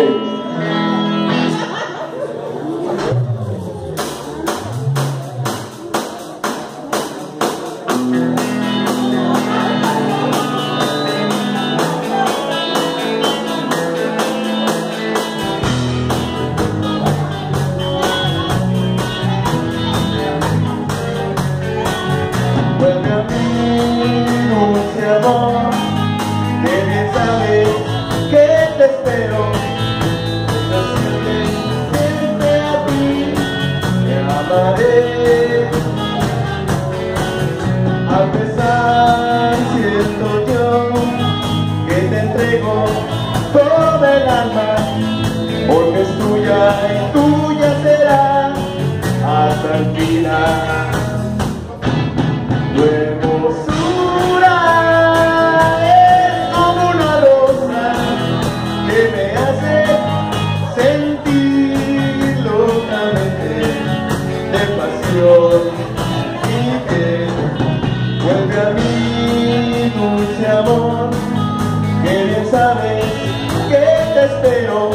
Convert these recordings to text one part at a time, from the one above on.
Amen. a pesar siento yo que te entrego toda el alma porque es tuya y tuya Vuelve a mí, dulce amor, que bien sabes que te espero,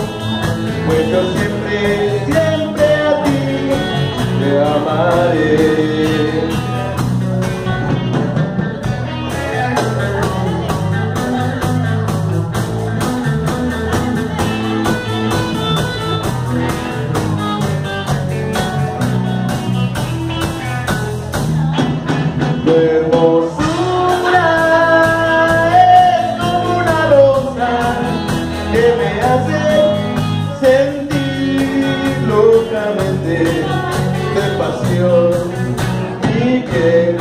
pues yo siempre, siempre a ti te amaré. locamente de pasión y que